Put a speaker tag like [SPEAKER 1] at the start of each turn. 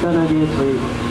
[SPEAKER 1] 在那边可以